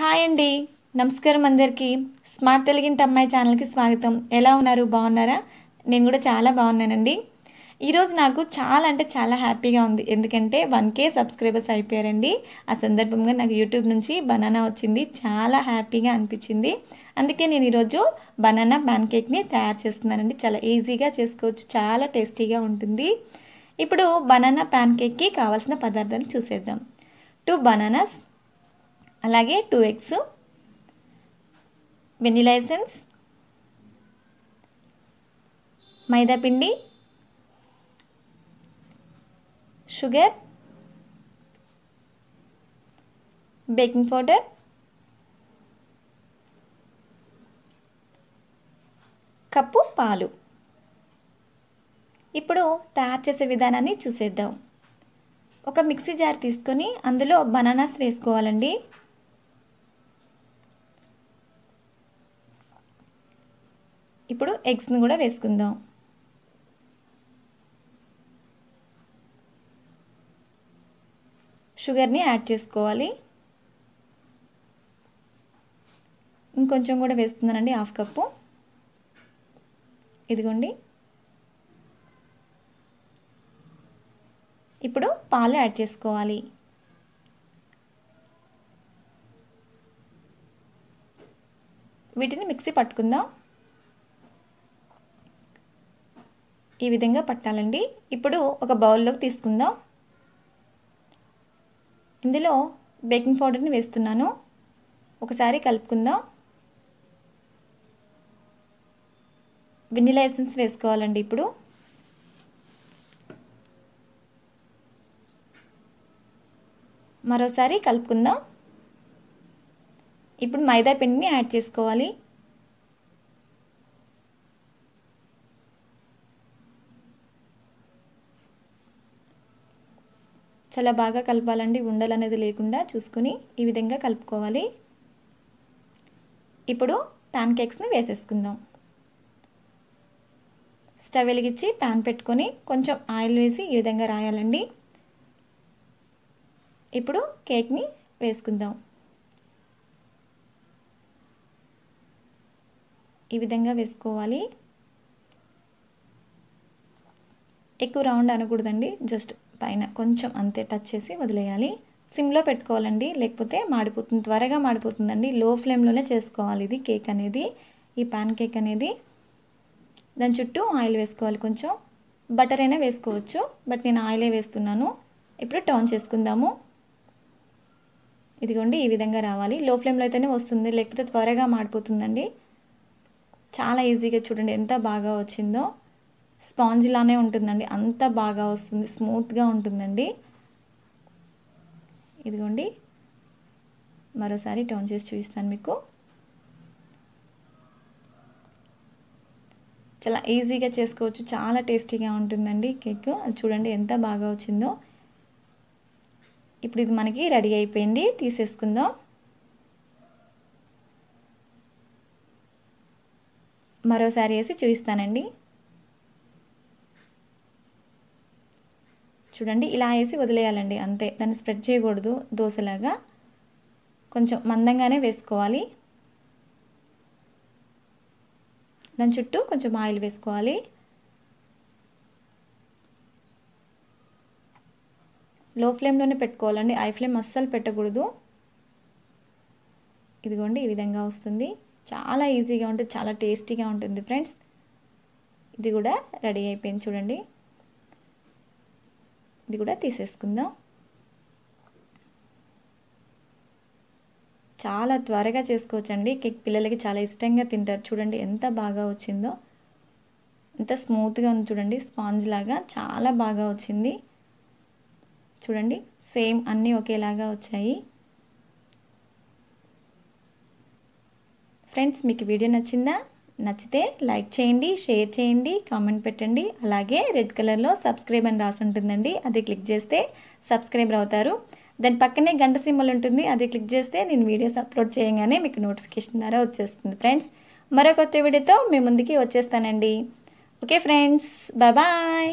Hi అండి. నమస్కారం అందరికీ. స్మార్ట్ తెలుగింటి అమ్మాయి ఛానల్కి స్వాగతం. ఎలా ఉన్నారు? బాగున్నారా? నేను కూడా చాలా బాగున్నానండి. ఈరోజు నాకు చాలా అంటే చాలా హ్యాపీగా ఉంది. ఎందుకంటే వన్ కే సబ్స్క్రైబర్స్ అయిపోయారండి. ఆ సందర్భంగా నాకు యూట్యూబ్ నుంచి బనానా వచ్చింది. చాలా హ్యాపీగా అనిపించింది. అందుకే నేను ఈరోజు బనానా ప్యాన్ కేక్ని తయారు చేస్తున్నానండి. చాలా ఈజీగా చేసుకోవచ్చు. చాలా టేస్టీగా ఉంటుంది. ఇప్పుడు బనానా ప్యాన్ కేక్కి కావాల్సిన పదార్థాలు చూసేద్దాం. టూ బనానాస్ అలాగే two eggs vanilla essence maida పిండి షుగర్ బేకింగ్ పౌడర్ కప్పు పాలు. ఇప్పుడు తయారు చేసే విధానాన్ని చూసేద్దాం. ఒక మిక్సీ జార్ తీసుకొని అందులో బనానాస్ వేసుకోవాలండి. ఇప్పుడు ఎగ్స్ని కూడా వేసుకుందాం. షుగర్ని యాడ్ చేసుకోవాలి. ఇంకొంచెం కూడా వేస్తున్నానండి హాఫ్ కప్పు. ఇదిగోండి. ఇప్పుడు పాలు యాడ్ చేసుకోవాలి. వీటిని మిక్సీ పట్టుకుందాం. ఈ విధంగా పట్టాలండి. ఇప్పుడు ఒక బౌల్లోకి తీసుకుందాం. ఇందులో బేకింగ్ పౌడర్ని వేస్తున్నాను. ఒకసారి కలుపుకుందాం. వెనిలా ఎసెన్స్ వేసుకోవాలండి ఇప్పుడు. మరోసారి కలుపుకుందాం. ఇప్పుడు మైదా పిండిని యాడ్ చేసుకోవాలి. చాలా బాగా కలపాలండి. ఉండలు అనేది లేకుండా చూసుకుని ఈ విధంగా కలుపుకోవాలి. ఇప్పుడు ప్యాన్ కేక్స్ని వేసేసుకుందాం. స్టవ్ వెలిగించి ప్యాన్ పెట్టుకొని కొంచెం ఆయిల్ వేసి ఈ విధంగా రాయాలండి. ఇప్పుడు కేక్ని వేసుకుందాం. ఈ విధంగా వేసుకోవాలి. ఎక్కువ రౌండ్ అనకూడదండి. జస్ట్ పైన కొంచెం అంతే టచ్ చేసి వదిలేయాలి. సిమ్లో పెట్టుకోవాలండి. లేకపోతే మాడిపోతుంది త్వరగా మాడిపోతుందండి. లో ఫ్లేమ్లోనే చేసుకోవాలి ఇది కేక్ అనేది. ఈ పాన్ కేక్ అనేది. దాని చుట్టూ ఆయిల్ వేసుకోవాలి కొంచెం. బటర్ అయినా వేసుకోవచ్చు. బట్ నేను ఆయిలే వేస్తున్నాను. ఇప్పుడు టర్న్ చేసుకుందాము. ఇదిగోండి ఈ విధంగా రావాలి. లో ఫ్లేమ్లో అయితేనే వస్తుంది. లేకపోతే త్వరగా మాడిపోతుందండి. చాలా ఈజీగా చూడండి ఎంత బాగా వచ్చిందో. స్పాంజ్ లానే ఉంటుందండి. అంత బాగా వస్తుంది. స్మూత్గా ఉంటుందండి. ఇదిగోండి. మరోసారి టర్న్ చేసి చూపిస్తాను మీకు. చాలా ఈజీగా చేసుకోవచ్చు. చాలా టేస్టీగా ఉంటుందండి కేక్. అది చూడండి ఎంత బాగా వచ్చిందో. ఇప్పుడు ఇది మనకి రెడీ అయిపోయింది. తీసేసుకుందాం. మరోసారి వేసి చూపిస్తానండి. చూడండి ఇలా వేసి వదిలేయాలండి అంతే. దాన్ని స్ప్రెడ్ చేయకూడదు దోశలాగా. కొంచెం మందంగానే వేసుకోవాలి. దాని చుట్టూ కొంచెం ఆయిల్ వేసుకోవాలి. లో ఫ్లేమ్లోనే పెట్టుకోవాలండి. ఐ ఫ్లేమ్ అస్సలు పెట్టకూడదు. ఇదిగోండి ఈ విధంగా వస్తుంది. చాలా ఈజీగా ఉంటుంది చాలా టేస్టీగా ఉంటుంది ఫ్రెండ్స్. ఇది కూడా రెడీ అయిపోయింది చూడండి. ఇది కూడా తీసేసుకుందాం. చాలా త్వరగా చేసుకోవచ్చండి. కేక్ పిల్లలకి చాలా ఇష్టంగా తింటారు. చూడండి ఎంత బాగా వచ్చిందో. ఎంత స్మూత్గా ఉంది చూడండి. స్పాంజ్ లాగా చాలా బాగా వచ్చింది. చూడండి సేమ్ అన్నీ ఒకేలాగా వచ్చాయి. ఫ్రెండ్స్ మీకు వీడియో నచ్చిందా? నచ్చితే లైక్ చేయండి షేర్ చేయండి కామెంట్ పెట్టండి. అలాగే రెడ్ కలర్లో సబ్స్క్రైబ్ అని రాసి ఉంటుందండి. అది క్లిక్ చేస్తే సబ్స్క్రైబర్ అవుతారు. దాని పక్కనే గంట సింబల్ ఉంటుంది. అది క్లిక్ చేస్తే నేను వీడియోస్ అప్లోడ్ చేయగానే మీకు నోటిఫికేషన్ ద్వారా వచ్చేస్తుంది. ఫ్రెండ్స్ మరో కొత్త వీడియోతో మీ ముందుకి వచ్చేస్తానండి. Okay friends bye.